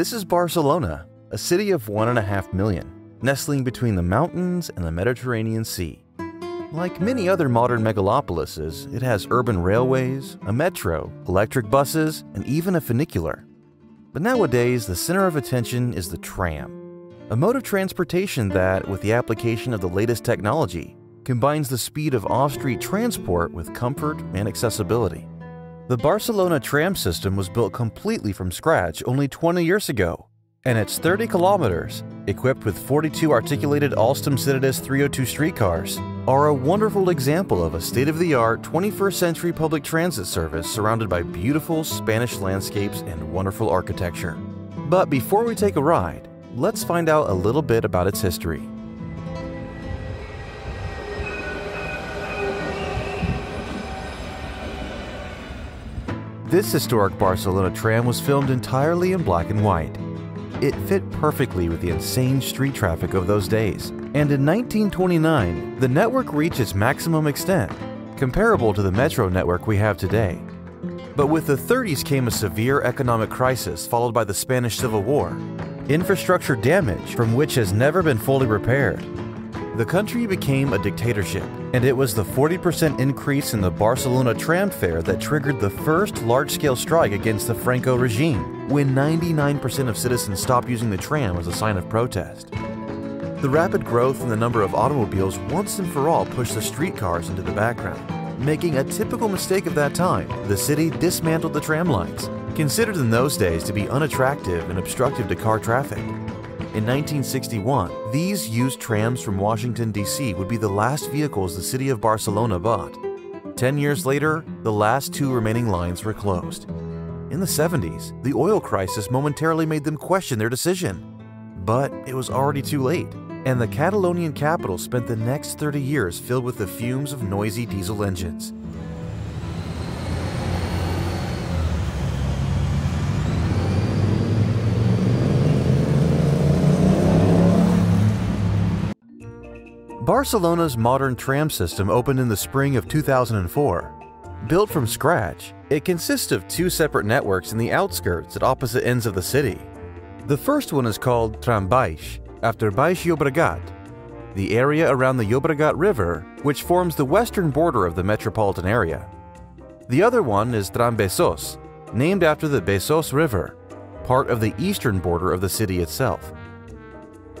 This is Barcelona, a city of one and a half million, nestling between the mountains and the Mediterranean Sea. Like many other modern megalopolises, it has urban railways, a metro, electric buses, and even a funicular. But nowadays, the center of attention is the tram, a mode of transportation that, with the application of the latest technology, combines the speed of off-street transport with comfort and accessibility. The Barcelona tram system was built completely from scratch only 20 years ago, and it's 30 kilometers, equipped with 42 articulated Alstom Citadis 302 streetcars, are a wonderful example of a state-of-the-art 21st century public transit service surrounded by beautiful Spanish landscapes and wonderful architecture. But before we take a ride, let's find out a little bit about its history. This historic Barcelona tram was filmed entirely in black and white. It fit perfectly with the insane street traffic of those days, and in 1929, the network reached its maximum extent, comparable to the metro network we have today. But with the 30s came a severe economic crisis followed by the Spanish Civil War, infrastructure damage from which has never been fully repaired, the country became a dictatorship, and it was the 40% increase in the Barcelona tram fare that triggered the first large scale strike against the Franco regime, when 99% of citizens stopped using the tram as a sign of protest. The rapid growth in the number of automobiles once and for all pushed the streetcars into the background. Making a typical mistake of that time, the city dismantled the tram lines, considered in those days to be unattractive and obstructive to car traffic. In 1961, these used trams from Washington, D.C. would be the last vehicles the city of Barcelona bought. Ten years later, the last two remaining lines were closed. In the 70s, the oil crisis momentarily made them question their decision. But it was already too late, and the Catalonian capital spent the next 30 years filled with the fumes of noisy diesel engines. Barcelona's modern tram system opened in the spring of 2004. Built from scratch, it consists of two separate networks in the outskirts at opposite ends of the city. The first one is called Trambaix, after Baix Llobregat, the area around the Llobregat River, which forms the western border of the metropolitan area. The other one is Tram Besós, named after the Besós River, part of the eastern border of the city itself.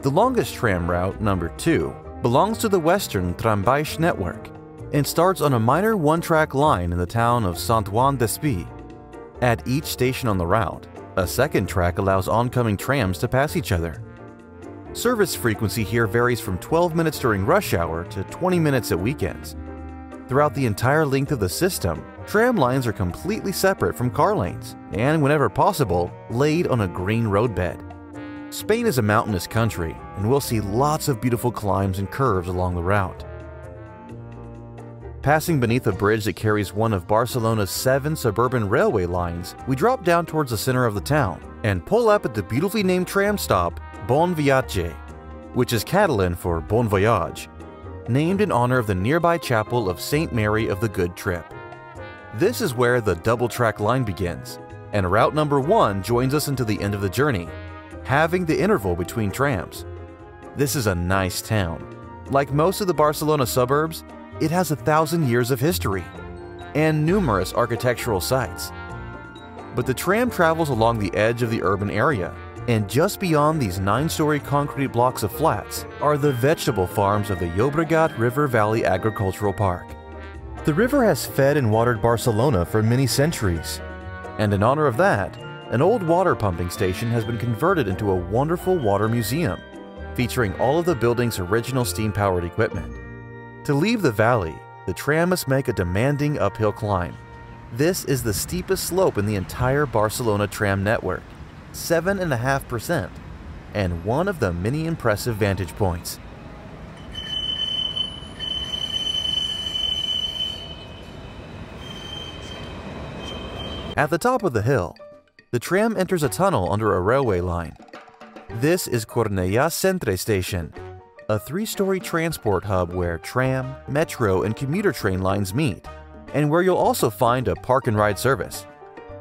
The longest tram route, number 2, belongs to the Western Trambaix network and starts on a minor one-track line in the town of Despí. At each station on the route, a second track allows oncoming trams to pass each other. Service frequency here varies from 12 minutes during rush hour to 20 minutes at weekends. Throughout the entire length of the system, tram lines are completely separate from car lanes and, whenever possible, laid on a green roadbed. Spain is a mountainous country, and we'll see lots of beautiful climbs and curves along the route. Passing beneath a bridge that carries one of Barcelona's seven suburban railway lines, we drop down towards the center of the town and pull up at the beautifully named tram stop Bon Viatge, which is Catalan for Bon Voyage, named in honor of the nearby chapel of St. Mary of the Good Trip. This is where the double track line begins, and route number one joins us until the end of the journey, having the interval between trams. This is a nice town. Like most of the Barcelona suburbs, it has a thousand years of history and numerous architectural sites. But the tram travels along the edge of the urban area, and just beyond these nine-story concrete blocks of flats are the vegetable farms of the Llobregat River Valley Agricultural Park. The river has fed and watered Barcelona for many centuries, and in honor of that, an old water pumping station has been converted into a wonderful water museum, featuring all of the building's original steam-powered equipment. To leave the valley, the tram must make a demanding uphill climb. This is the steepest slope in the entire Barcelona tram network, 7.5%, and one of the many impressive vantage points. At the top of the hill, the tram enters a tunnel under a railway line. This is Cornellà Centre Station, a three-story transport hub where tram, metro, and commuter train lines meet, and where you'll also find a park and ride service.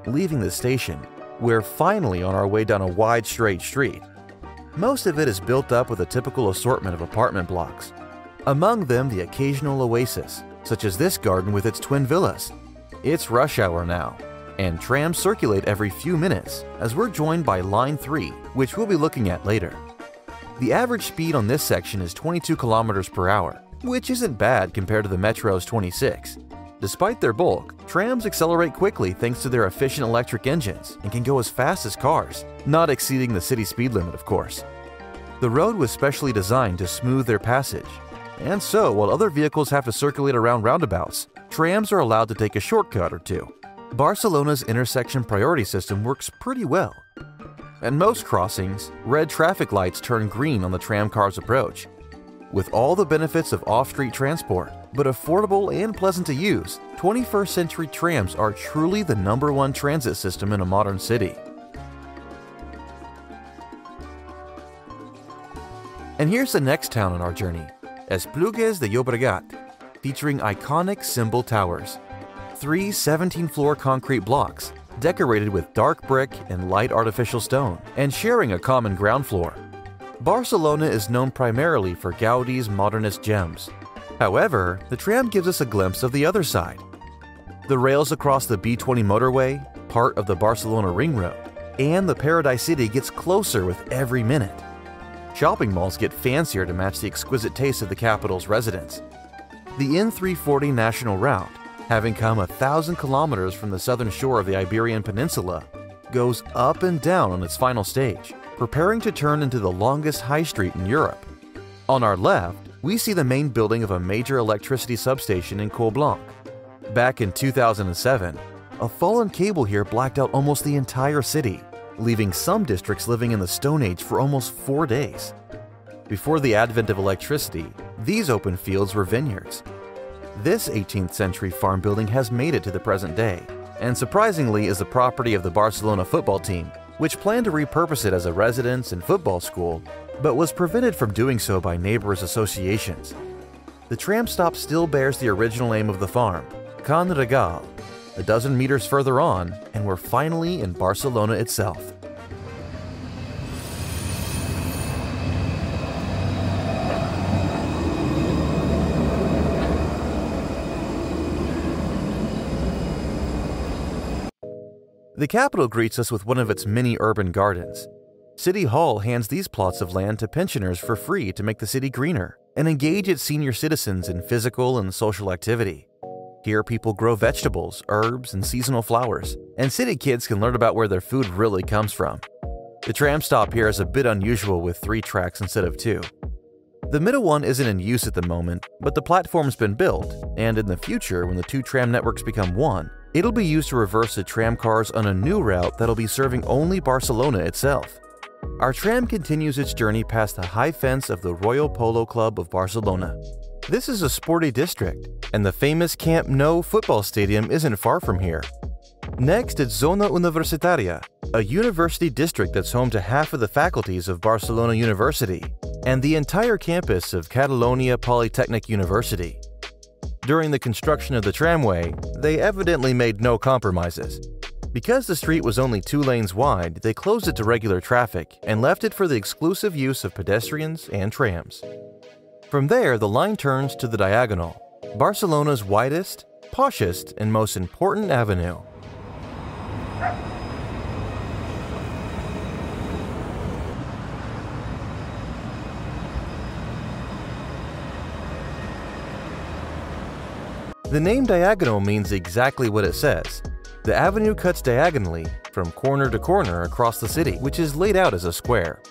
Leaving the station, We're finally on our way down a wide straight street. Most of it is built up with a typical assortment of apartment blocks. Among them, the occasional oasis, such as this garden with its twin villas. It's rush hour now, and trams circulate every few minutes as we're joined by Line 3, which we'll be looking at later. The average speed on this section is 22 kilometers per hour, which isn't bad compared to the Metro's 26. Despite their bulk, trams accelerate quickly thanks to their efficient electric engines and can go as fast as cars, not exceeding the city speed limit, of course. The road was specially designed to smooth their passage, and so while other vehicles have to circulate around roundabouts, trams are allowed to take a shortcut or two. Barcelona's intersection priority system works pretty well. At most crossings, red traffic lights turn green on the tram car's approach. With all the benefits of off-street transport, but affordable and pleasant to use, 21st century trams are truly the number one transit system in a modern city. And here's the next town on our journey, Esplugues de Llobregat, featuring iconic symbol towers. Three 17-floor concrete blocks, decorated with dark brick and light artificial stone, and sharing a common ground floor. Barcelona is known primarily for Gaudi's modernist gems, However, the tram gives us a glimpse of the other side. The rails across the B20 motorway, part of the Barcelona Ring Road, and the Paradise City gets closer with every minute. Shopping malls get fancier to match the exquisite taste of the capital's residents. The N340 national route, having come a thousand kilometers from the southern shore of the Iberian Peninsula, goes up and down on its final stage, preparing to turn into the longest high street in Europe. On our left, we see the main building of a major electricity substation in Collblanc. Back in 2007, a fallen cable here blacked out almost the entire city, leaving some districts living in the Stone Age for almost four days. Before the advent of electricity, these open fields were vineyards. This 18th century farm building has made it to the present day, and surprisingly is the property of the Barcelona football team, which planned to repurpose it as a residence and football school but was prevented from doing so by neighbors' associations. The tram stop still bears the original name of the farm, Can Rigal, a dozen meters further on, and we're finally in Barcelona itself. The capital greets us with one of its many urban gardens, City Hall hands these plots of land to pensioners for free to make the city greener and engage its senior citizens in physical and social activity. Here, people grow vegetables, herbs, and seasonal flowers, and city kids can learn about where their food really comes from. The tram stop here is a bit unusual with three tracks instead of two. The middle one isn't in use at the moment, but the platform's been built, and in the future, when the two tram networks become one, it'll be used to reverse the tram cars on a new route that'll be serving only Barcelona itself. Our tram continues its journey past the high fence of the Royal Polo Club of Barcelona. This is a sporty district, and the famous Camp Nou football stadium isn't far from here. Next, it's Zona Universitaria, a university district that's home to half of the faculties of Barcelona University and the entire campus of Catalonia Polytechnic University. During the construction of the tramway, they evidently made no compromises. Because the street was only two lanes wide, they closed it to regular traffic and left it for the exclusive use of pedestrians and trams. From there, the line turns to the Diagonal, Barcelona's widest, poshest, and most important avenue. The name Diagonal means exactly what it says the avenue cuts diagonally from corner to corner across the city, which is laid out as a square.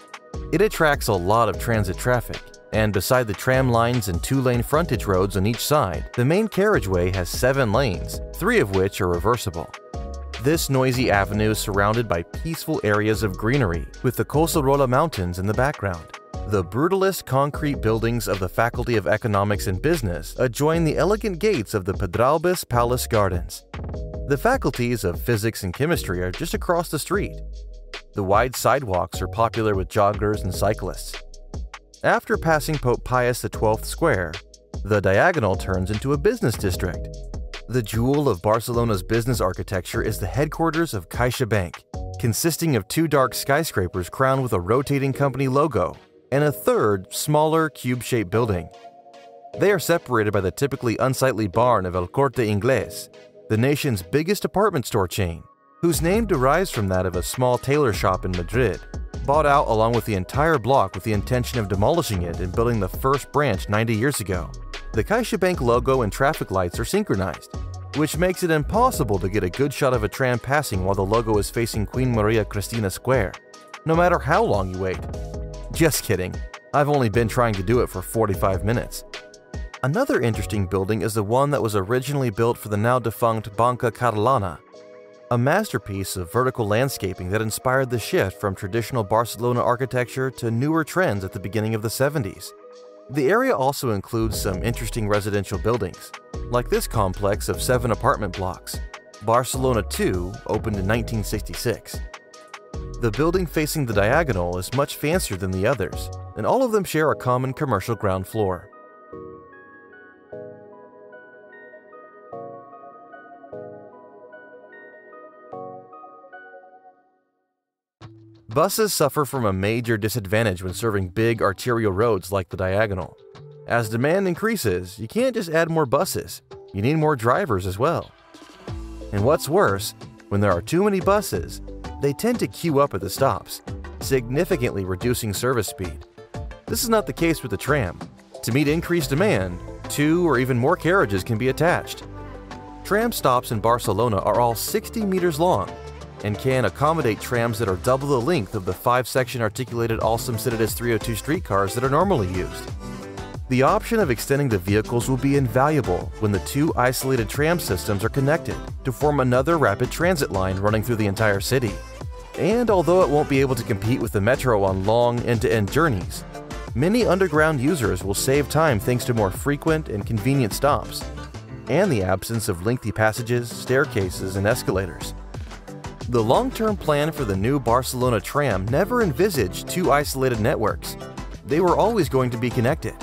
It attracts a lot of transit traffic, and beside the tram lines and two-lane frontage roads on each side, the main carriageway has seven lanes, three of which are reversible. This noisy avenue is surrounded by peaceful areas of greenery, with the Collserola Mountains in the background. The brutalist concrete buildings of the Faculty of Economics and Business adjoin the elegant gates of the Pedralbes Palace Gardens. The faculties of physics and chemistry are just across the street. The wide sidewalks are popular with joggers and cyclists. After passing Pope Pius XII Square, the diagonal turns into a business district. The jewel of Barcelona's business architecture is the headquarters of CaixaBank, consisting of two dark skyscrapers crowned with a rotating company logo, and a third, smaller, cube shaped building. They are separated by the typically unsightly barn of El Corte Inglés, the nation's biggest department store chain, whose name derives from that of a small tailor shop in Madrid, bought out along with the entire block with the intention of demolishing it and building the first branch 90 years ago. The CaixaBank logo and traffic lights are synchronized, which makes it impossible to get a good shot of a tram passing while the logo is facing Queen Maria Cristina Square, no matter how long you wait. Just kidding, I've only been trying to do it for 45 minutes. Another interesting building is the one that was originally built for the now defunct Banca Catalana, a masterpiece of vertical landscaping that inspired the shift from traditional Barcelona architecture to newer trends at the beginning of the 70s. The area also includes some interesting residential buildings, like this complex of seven apartment blocks. Barcelona 2 opened in 1966. The building facing the diagonal is much fancier than the others, and all of them share a common commercial ground floor. Buses suffer from a major disadvantage when serving big arterial roads like the Diagonal. As demand increases, you can't just add more buses, you need more drivers as well. And what's worse, when there are too many buses, they tend to queue up at the stops, significantly reducing service speed. This is not the case with the tram. To meet increased demand, two or even more carriages can be attached. Tram stops in Barcelona are all 60 meters long and can accommodate trams that are double the length of the five-section articulated Alstom Citadis 302 streetcars that are normally used. The option of extending the vehicles will be invaluable when the two isolated tram systems are connected to form another rapid transit line running through the entire city. And although it won't be able to compete with the metro on long end-to-end journeys, many underground users will save time thanks to more frequent and convenient stops, and the absence of lengthy passages, staircases, and escalators. The long-term plan for the new Barcelona tram never envisaged two isolated networks. They were always going to be connected.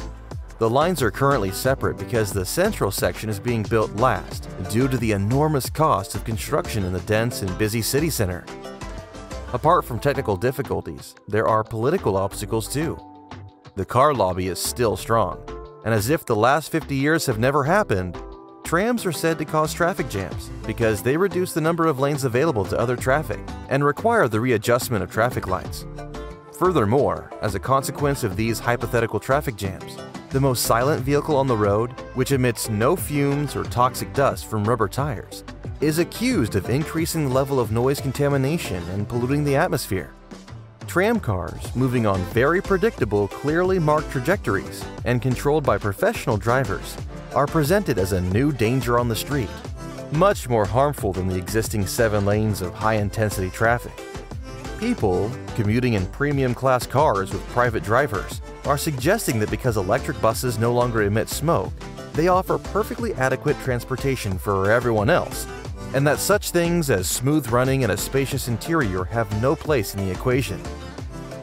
The lines are currently separate because the central section is being built last due to the enormous cost of construction in the dense and busy city center. Apart from technical difficulties, there are political obstacles too. The car lobby is still strong, and as if the last 50 years have never happened, Trams are said to cause traffic jams because they reduce the number of lanes available to other traffic and require the readjustment of traffic lights. Furthermore, as a consequence of these hypothetical traffic jams, the most silent vehicle on the road, which emits no fumes or toxic dust from rubber tires, is accused of increasing the level of noise contamination and polluting the atmosphere. Tram cars, moving on very predictable, clearly marked trajectories and controlled by professional drivers, are presented as a new danger on the street, much more harmful than the existing seven lanes of high-intensity traffic. People, commuting in premium class cars with private drivers, are suggesting that because electric buses no longer emit smoke, they offer perfectly adequate transportation for everyone else, and that such things as smooth running and a spacious interior have no place in the equation.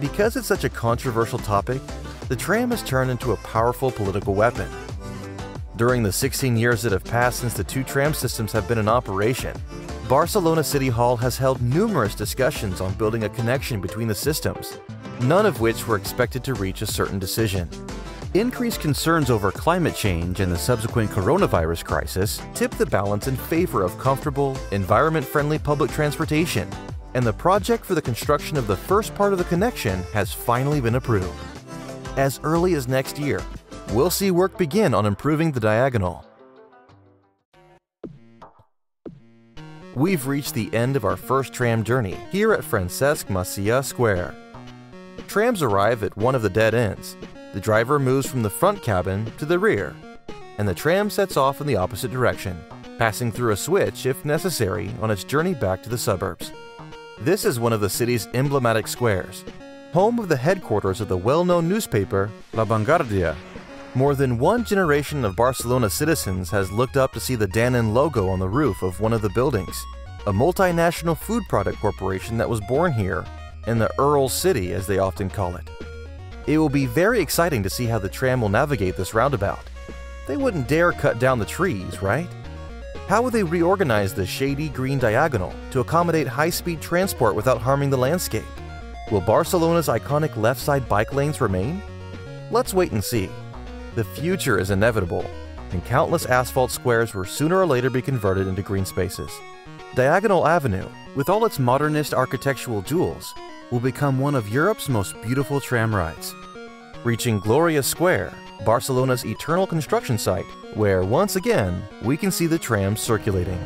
Because it's such a controversial topic, the tram has turned into a powerful political weapon. During the 16 years that have passed since the two tram systems have been in operation, Barcelona City Hall has held numerous discussions on building a connection between the systems, none of which were expected to reach a certain decision. Increased concerns over climate change and the subsequent coronavirus crisis tipped the balance in favor of comfortable, environment-friendly public transportation, and the project for the construction of the first part of the connection has finally been approved. As early as next year, we'll see work begin on improving the diagonal. We've reached the end of our first tram journey here at Francesc Macià Square. Trams arrive at one of the dead ends. The driver moves from the front cabin to the rear, and the tram sets off in the opposite direction, passing through a switch if necessary on its journey back to the suburbs. This is one of the city's emblematic squares, home of the headquarters of the well-known newspaper La Vanguardia, more than one generation of Barcelona citizens has looked up to see the Danone logo on the roof of one of the buildings, a multinational food product corporation that was born here, in the Earl City as they often call it. It will be very exciting to see how the tram will navigate this roundabout. They wouldn't dare cut down the trees, right? How will they reorganize the shady green diagonal to accommodate high-speed transport without harming the landscape? Will Barcelona's iconic left-side bike lanes remain? Let's wait and see. The future is inevitable, and countless asphalt squares will sooner or later be converted into green spaces. Diagonal Avenue, with all its modernist architectural jewels, will become one of Europe's most beautiful tram rides. Reaching Glories Square, Barcelona's eternal construction site, where once again we can see the trams circulating.